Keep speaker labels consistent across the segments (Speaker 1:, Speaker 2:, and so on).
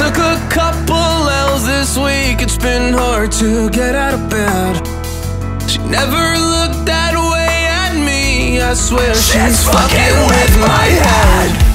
Speaker 1: Took a couple L's this week, it's been hard to get out of bed. She never looked that way at me, I swear she's, she's fucking, fucking with my head. head.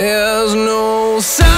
Speaker 1: There's no
Speaker 2: sound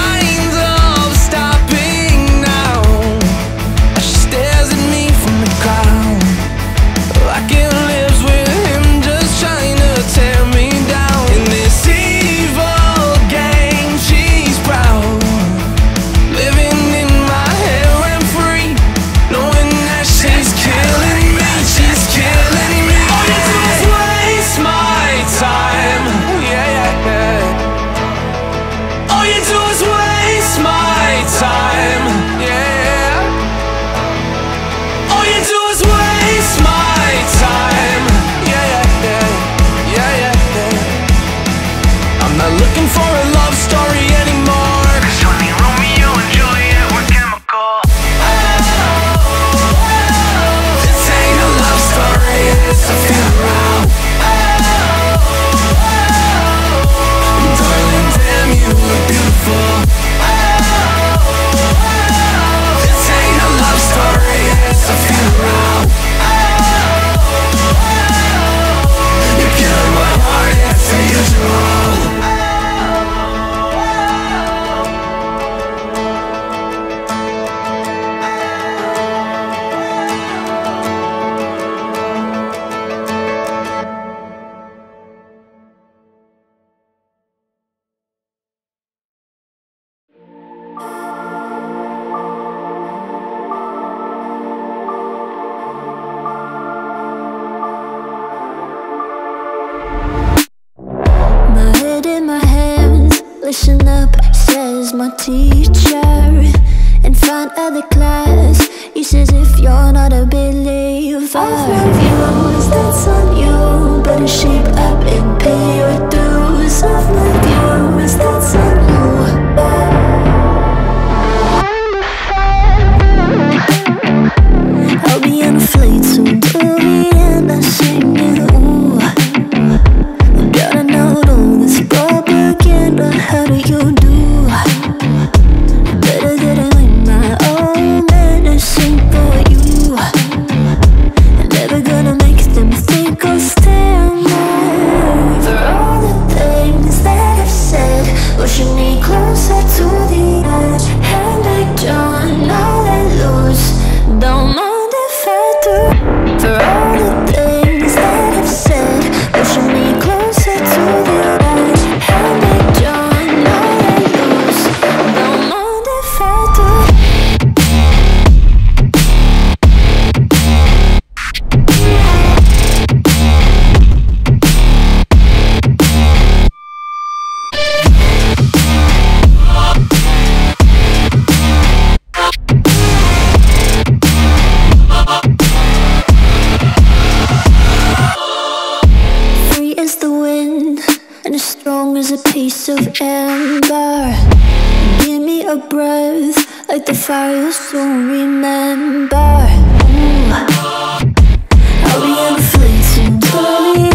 Speaker 2: Listen up, says my teacher In front of the class. He says if you're not a believer I've read views that's on you Better shape up closer to the edge piece of amber. Give me a breath Like the fire you'll soon remember. Ooh. I'll be I'm singing? Ooh.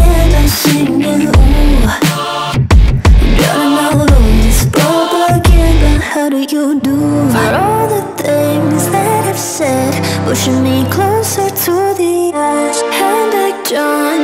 Speaker 2: Again But how do you do? All the things that I've said Pushing me closer to the edge. And I join